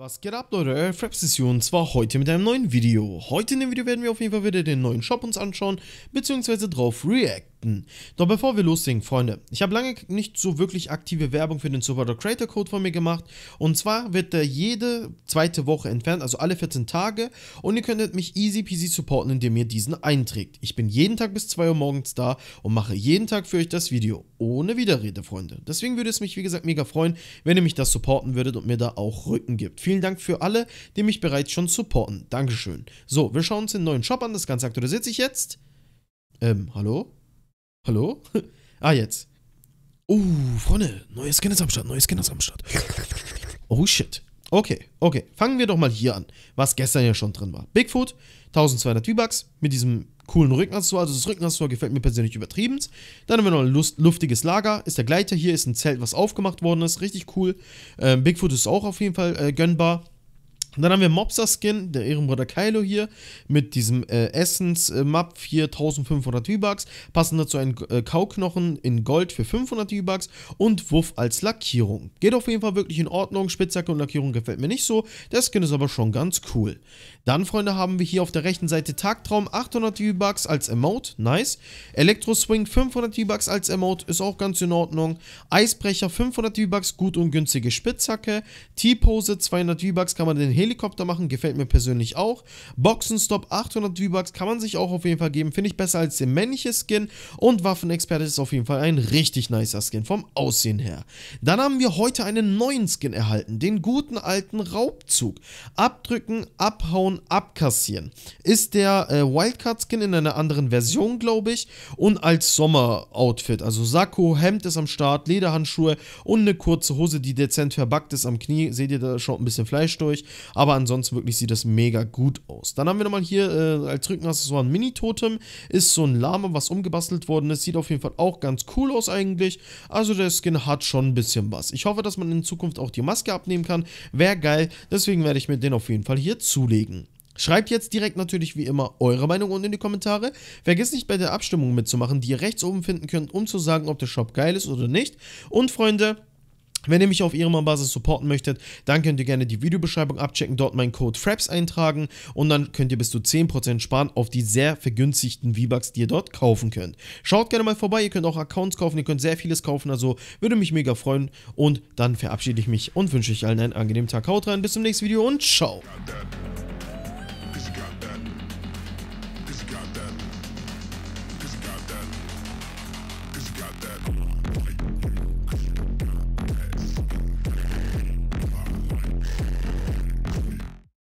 Was geht ab Leute, Fraps zwar heute mit einem neuen Video. Heute in dem Video werden wir auf jeden Fall wieder den neuen Shop uns anschauen, beziehungsweise drauf react. Doch bevor wir loslegen, Freunde, ich habe lange nicht so wirklich aktive Werbung für den Supporter Creator Code von mir gemacht. Und zwar wird der jede zweite Woche entfernt, also alle 14 Tage. Und ihr könntet mich easy peasy supporten, indem ihr diesen einträgt. Ich bin jeden Tag bis 2 Uhr morgens da und mache jeden Tag für euch das Video. Ohne Widerrede, Freunde. Deswegen würde es mich, wie gesagt, mega freuen, wenn ihr mich das supporten würdet und mir da auch Rücken gibt. Vielen Dank für alle, die mich bereits schon supporten. Dankeschön. So, wir schauen uns den neuen Shop an. Das Ganze aktualisiert sich jetzt. Ähm, hallo? Hallo? ah, jetzt. Oh, Freunde, neue ist am Start, neue ist am Start. Oh, shit. Okay, okay. Fangen wir doch mal hier an, was gestern ja schon drin war. Bigfoot, 1200 V-Bucks mit diesem coolen Rückenaccessoire. Also das Rückenaccessoire gefällt mir persönlich übertrieben. Dann haben wir noch ein Lust, luftiges Lager. Ist der Gleiter hier, ist ein Zelt, was aufgemacht worden ist. Richtig cool. Ähm, Bigfoot ist auch auf jeden Fall äh, gönnbar. Und dann haben wir Mobster Skin, der Ehrenbruder Kylo hier, mit diesem äh, Essence äh, Map 4500 V-Bucks. Passend dazu ein äh, Kauknochen in Gold für 500 V-Bucks und Wuff als Lackierung. Geht auf jeden Fall wirklich in Ordnung. Spitzhacke und Lackierung gefällt mir nicht so. Der Skin ist aber schon ganz cool. Dann, Freunde, haben wir hier auf der rechten Seite Tagtraum 800 V-Bucks als Emote. Nice. Elektro Swing 500 V-Bucks als Emote. Ist auch ganz in Ordnung. Eisbrecher 500 V-Bucks. Gut und günstige Spitzhacke. T-Pose 200 V-Bucks kann man den Helikopter machen, gefällt mir persönlich auch. Boxenstop 800 V-Bucks kann man sich auch auf jeden Fall geben, finde ich besser als der männliche Skin. Und Waffenexperte ist auf jeden Fall ein richtig nicer Skin vom Aussehen her. Dann haben wir heute einen neuen Skin erhalten, den guten alten Raubzug. Abdrücken, abhauen, abkassieren. Ist der äh, Wildcard-Skin in einer anderen Version, glaube ich. Und als Sommer-Outfit, also Sakko, Hemd ist am Start, Lederhandschuhe und eine kurze Hose, die dezent verbackt ist am Knie. Seht ihr, da schaut ein bisschen Fleisch durch. Aber ansonsten wirklich sieht das mega gut aus. Dann haben wir nochmal hier äh, als Rückenaccessoire ein Mini-Totem. Ist so ein Lama, was umgebastelt worden ist. Sieht auf jeden Fall auch ganz cool aus eigentlich. Also der Skin hat schon ein bisschen was. Ich hoffe, dass man in Zukunft auch die Maske abnehmen kann. Wäre geil. Deswegen werde ich mir den auf jeden Fall hier zulegen. Schreibt jetzt direkt natürlich wie immer eure Meinung unten in die Kommentare. Vergesst nicht bei der Abstimmung mitzumachen, die ihr rechts oben finden könnt, um zu sagen, ob der Shop geil ist oder nicht. Und Freunde, wenn ihr mich auf Ehrenmann-Basis supporten möchtet, dann könnt ihr gerne die Videobeschreibung abchecken, dort meinen Code FRAPS eintragen und dann könnt ihr bis zu 10% sparen auf die sehr vergünstigten V-Bucks, die ihr dort kaufen könnt. Schaut gerne mal vorbei, ihr könnt auch Accounts kaufen, ihr könnt sehr vieles kaufen, also würde mich mega freuen und dann verabschiede ich mich und wünsche euch allen einen angenehmen Tag. Haut rein, bis zum nächsten Video und ciao! Got that.